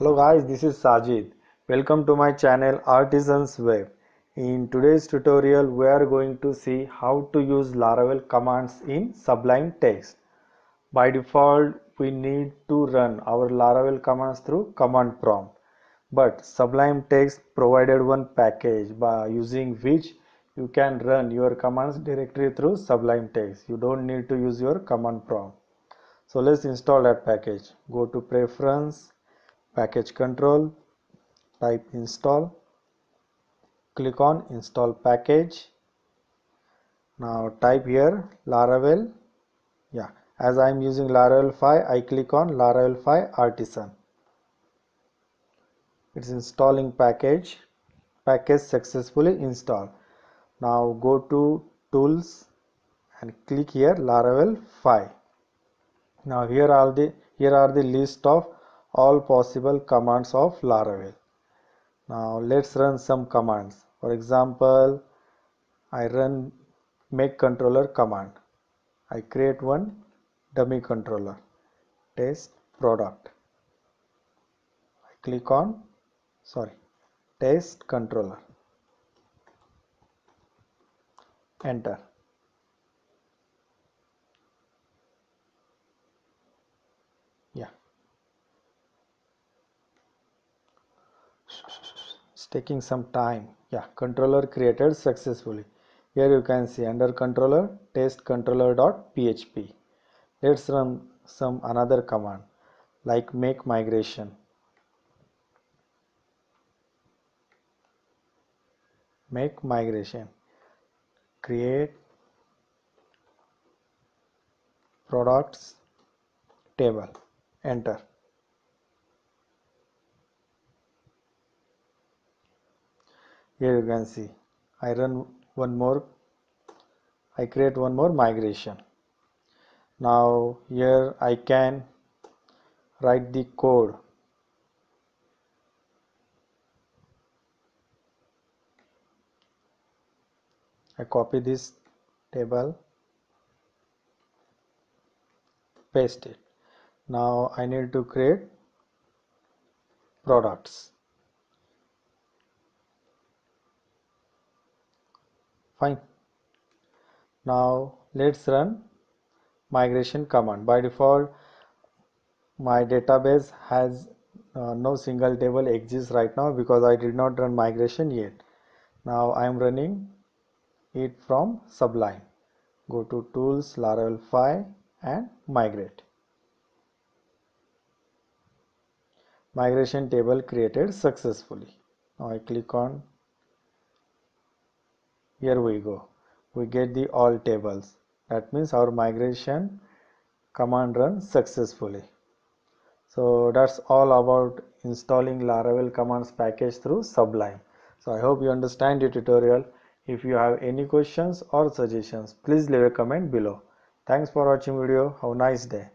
Hello guys, this is Sajid. Welcome to my channel Artisans Web. In today's tutorial, we are going to see how to use Laravel commands in Sublime Text. By default, we need to run our Laravel commands through command prompt. But Sublime Text provided one package by using which you can run your commands directly through Sublime Text. You don't need to use your command prompt. So let's install that package. Go to preference package control type install click on install package. Now type here laravel. Yeah as i am using laravel 5 i click on laravel 5 artisan. It's installing package package successfully installed. Now go to tools and click here laravel 5 now here are the here are the list of all possible commands of Laravel. Now let's run some commands. For example, I run make controller command. I create one dummy controller. Test product. I click on sorry test controller. Enter. Yeah. it's taking some time. Yeah controller created successfully. Here you can see under controller test controller dot php let's run some another command like make migration. Make migration. Create products table. Enter here you can see. I run one more. I create one more migration. Now here I can write the code. I copy this table paste it. Now I need to create products fine. Now let's run migration command. By default my database has uh, no single table exists right now because I did not run migration yet. Now I am running it from sublime. Go to tools laravel 5 and migrate. Migration table created successfully. Now I click on here we go. We get the all tables. That means our migration command run successfully. So that's all about installing laravel commands package through sublime. So i hope you understand the tutorial. If you have any questions or suggestions please leave a comment below. Thanks for watching video. Have a nice day